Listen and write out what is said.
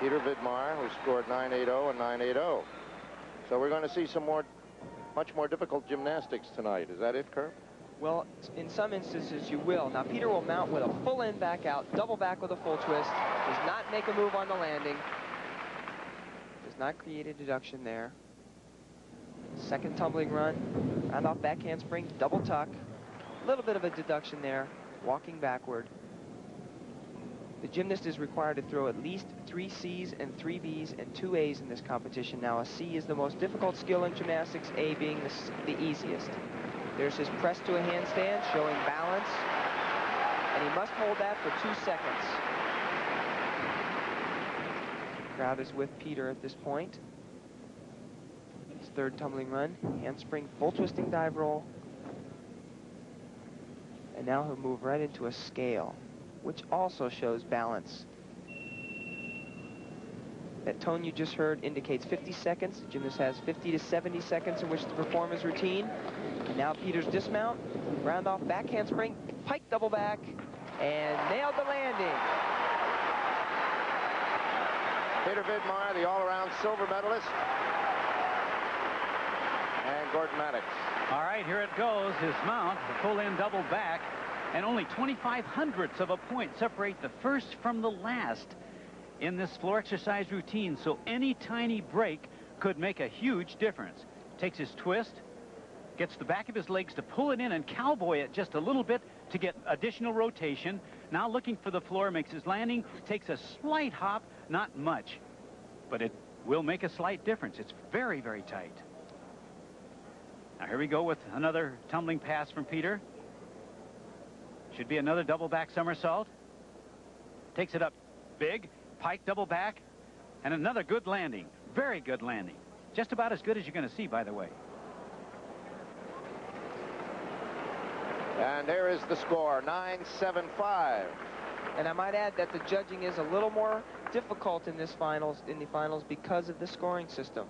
Peter Vidmar, who scored 980 and 980. So we're going to see some more, much more difficult gymnastics tonight. Is that it, Kurt? Well, in some instances you will. Now Peter will mount with a full in back out, double back with a full twist, does not make a move on the landing, does not create a deduction there. Second tumbling run, round off back handspring, double tuck, a little bit of a deduction there, walking backward. The gymnast is required to throw at least three C's and three B's and two A's in this competition. Now, a C is the most difficult skill in gymnastics, A being the, the easiest. There's his press to a handstand, showing balance. And he must hold that for two seconds. The Crowd is with Peter at this point. His third tumbling run, handspring, full twisting dive roll. And now he'll move right into a scale which also shows balance. That tone you just heard indicates 50 seconds. The gymnast has 50 to 70 seconds in which to perform his routine. And now Peter's dismount, round off back handspring, pike double back, and nailed the landing. Peter Vidmar, the all-around silver medalist. And Gordon Maddux. All right, here it goes. His mount, the full-in double back and only 25 hundredths of a point separate the first from the last in this floor exercise routine. So any tiny break could make a huge difference. Takes his twist, gets the back of his legs to pull it in and cowboy it just a little bit to get additional rotation. Now looking for the floor, makes his landing, takes a slight hop, not much, but it will make a slight difference. It's very, very tight. Now here we go with another tumbling pass from Peter. Should be another double back somersault. Takes it up big. Pike double back. And another good landing. Very good landing. Just about as good as you're going to see, by the way. And there is the score, 9-7-5. And I might add that the judging is a little more difficult in this finals in the finals because of the scoring system.